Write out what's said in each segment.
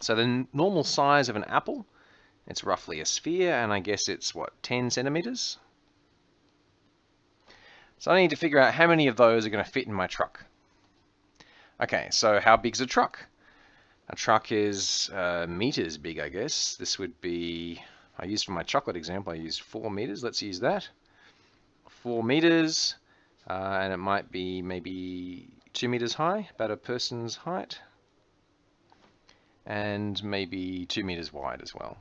So the normal size of an apple, it's roughly a sphere, and I guess it's, what, 10 centimeters? So I need to figure out how many of those are going to fit in my truck. Okay, so how big's a truck? A truck is uh, meters big, I guess. This would be, I used for my chocolate example, I used four meters. Let's use that. Four meters, uh, and it might be maybe two meters high, about a person's height, and maybe two meters wide as well.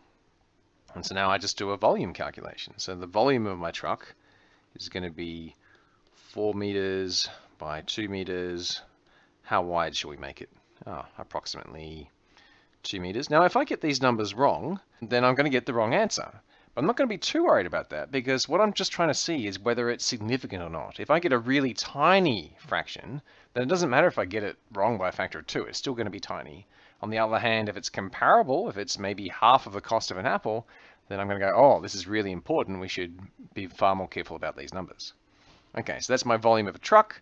And so now I just do a volume calculation. So the volume of my truck is going to be four meters by two meters. How wide should we make it? Oh, approximately two meters. Now, if I get these numbers wrong, then I'm going to get the wrong answer. But I'm not going to be too worried about that because what I'm just trying to see is whether it's significant or not. If I get a really tiny fraction, then it doesn't matter if I get it wrong by a factor of two. It's still going to be tiny. On the other hand, if it's comparable, if it's maybe half of the cost of an apple, then I'm going to go, oh, this is really important. We should be far more careful about these numbers. Okay, so that's my volume of a truck.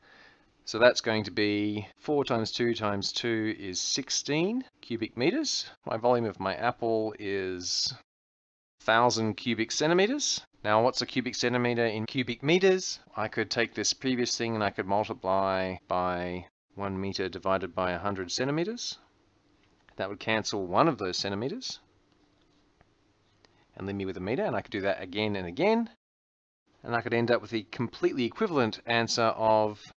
So that's going to be 4 times 2 times 2 is 16 cubic meters. My volume of my apple is 1000 cubic centimeters. Now what's a cubic centimeter in cubic meters? I could take this previous thing and I could multiply by 1 meter divided by 100 centimeters. That would cancel one of those centimeters and leave me with a meter and I could do that again and again and I could end up with the completely equivalent answer of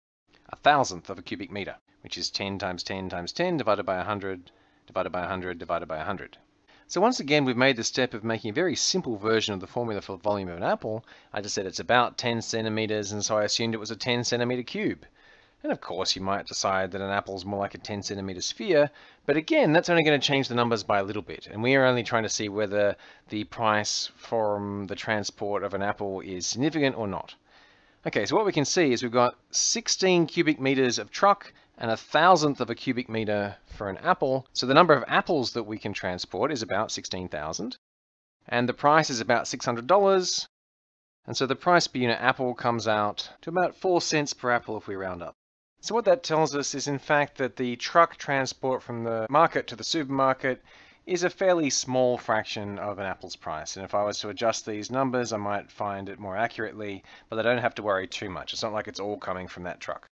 a thousandth of a cubic meter, which is 10 times 10 times 10 divided by 100 divided by 100 divided by 100. So once again, we've made the step of making a very simple version of the formula for the volume of an apple. I just said it's about 10 centimeters, and so I assumed it was a 10 centimeter cube. And of course, you might decide that an apple is more like a 10 centimeter sphere, but again, that's only going to change the numbers by a little bit. And we are only trying to see whether the price from the transport of an apple is significant or not. Okay, so what we can see is we've got 16 cubic meters of truck and a thousandth of a cubic meter for an apple. So the number of apples that we can transport is about 16,000. And the price is about $600. And so the price per unit apple comes out to about 4 cents per apple if we round up. So what that tells us is in fact that the truck transport from the market to the supermarket is a fairly small fraction of an apple's price. And if I was to adjust these numbers, I might find it more accurately, but I don't have to worry too much. It's not like it's all coming from that truck.